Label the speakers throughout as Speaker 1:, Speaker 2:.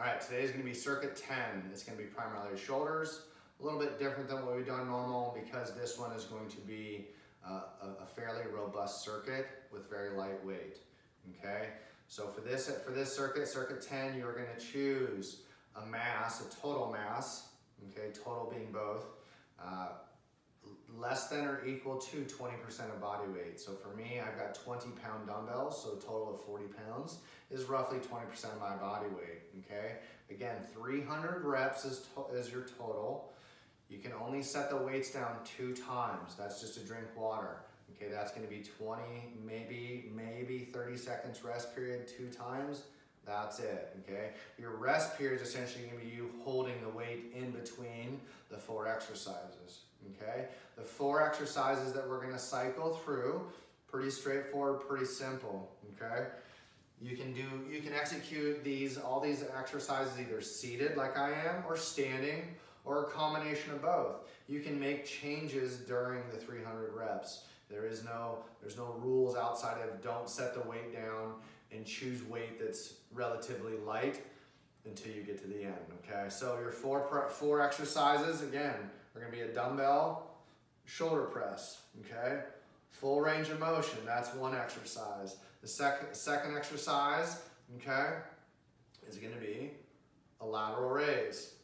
Speaker 1: All right, today is gonna be circuit 10. It's gonna be primarily shoulders, a little bit different than what we've done normal because this one is going to be uh, a, fairly robust circuit with very light weight, okay? So for this, for this circuit, circuit 10, you're gonna choose a mass, a total mass, okay, total being both, less than or equal to 20% of body weight. So for me, I've got 20 pound dumbbells, so a total of 40 pounds is roughly 20% of my body weight, okay? Again, 300 reps is, is your total. You can only set the weights down two times. That's just to drink water. Okay, that's gonna be 20, maybe, maybe 30 seconds rest period two times. That's it, okay? Your rest period is essentially gonna be you holding the weight in between the four exercises, okay? The four exercises that we're gonna cycle through, pretty straightforward, pretty simple, okay? You can do, you can execute these, all these exercises either seated like I am or standing or a combination of both. You can make changes during the 300 reps. There is no, there's no rules outside of don't set the weight down and choose weight that's relatively light until you get to the end, okay? So your four, four exercises, again, are gonna be a dumbbell, shoulder press, okay? Full range of motion, that's one exercise. The second, second exercise, okay, is gonna be a lateral raise.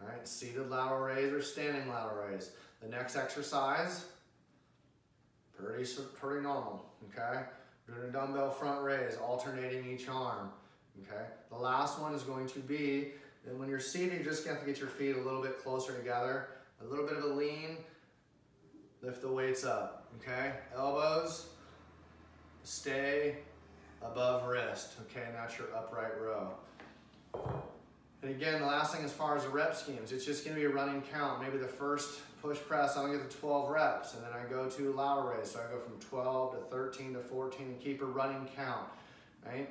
Speaker 1: All right, seated lateral raise or standing lateral raise. The next exercise, pretty, pretty normal, okay? Doing a dumbbell front raise, alternating each arm, okay? The last one is going to be, and when you're seated, you're just gonna have to get your feet a little bit closer together, a little bit of a lean, lift the weights up, okay? Elbows, stay above wrist, okay? And that's your upright row. And again, the last thing as far as the rep schemes, it's just gonna be a running count. Maybe the first push press, I'm gonna get to 12 reps, and then I go to lateral raise. So I go from 12 to 13 to 14 and keep a running count, right?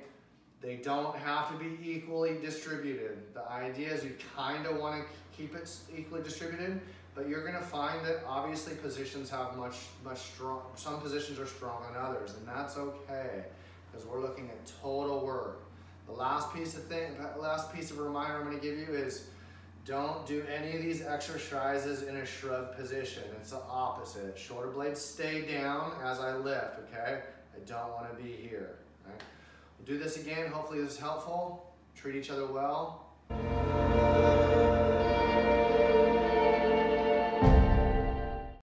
Speaker 1: They don't have to be equally distributed. The idea is you kind of want to keep it equally distributed, but you're going to find that obviously positions have much, much strong, some positions are stronger than others, and that's okay because we're looking at total work. The last piece of thing, last piece of reminder I'm going to give you is don't do any of these exercises in a shrug position. It's the opposite. Shoulder blades stay down as I lift, okay? I don't want to be here, right? Do this again. Hopefully this is helpful. Treat each other well.